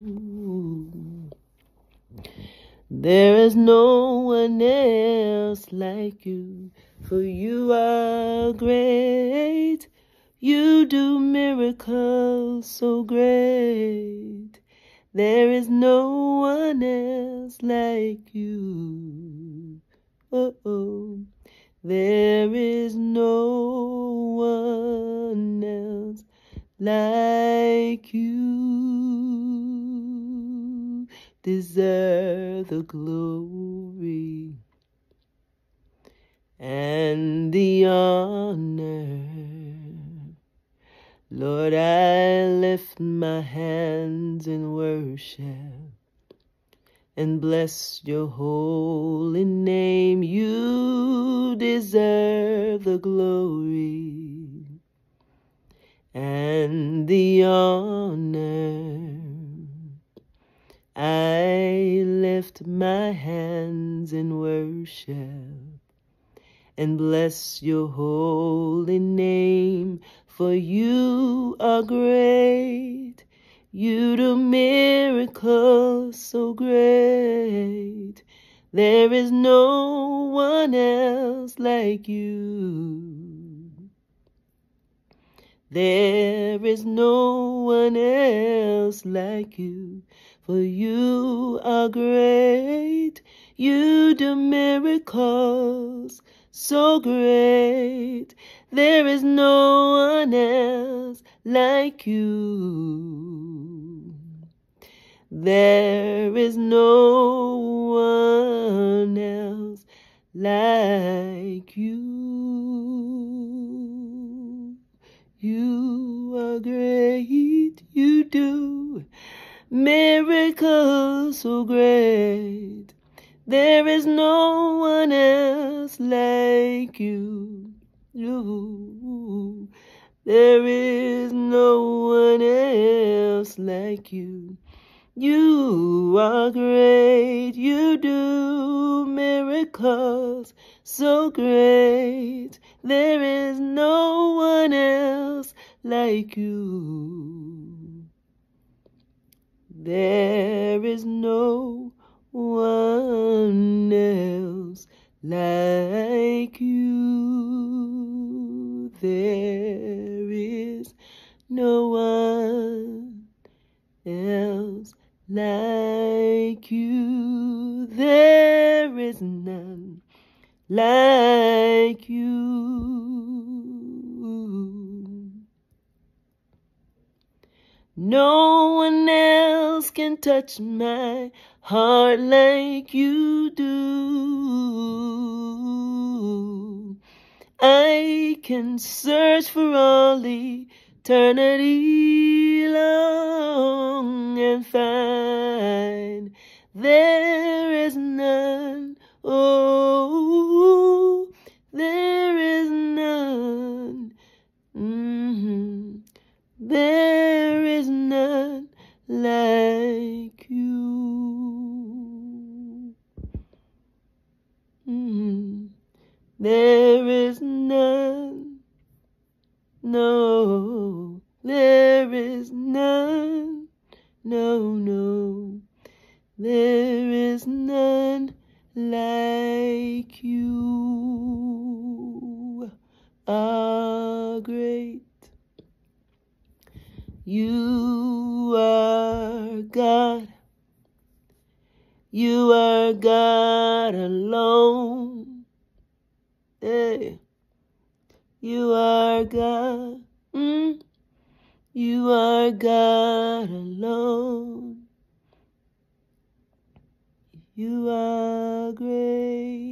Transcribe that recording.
There is no one else like you, for you are great. You do miracles so great. There is no one else like you. Oh, oh. There is no one else like you. Deserve the glory and the honor. Lord, I lift my hands in worship and bless your holy name. You deserve the glory and the honor. I lift my hands in worship and bless your holy name, for you are great. You do miracles so great. There is no one else like you. There is no one else like you, for you are great. You do miracles so great. There is no one else like you. There is no one else like you. Great, you do miracles so great. There is no one else like you. you. There is no one else like you. You are great. You do miracles so great. There is no one else like you. There is no one else like you. There is no one else like you. There is none like No one else can touch my heart like you do. I can search for all eternity long and find there is none. Oh, there is none. Mm-hmm. There is none. No, there is none. No, no, there is none like you. Are great. You are God. You are God alone. Hey. You are God. Mm. You are God alone. You are great.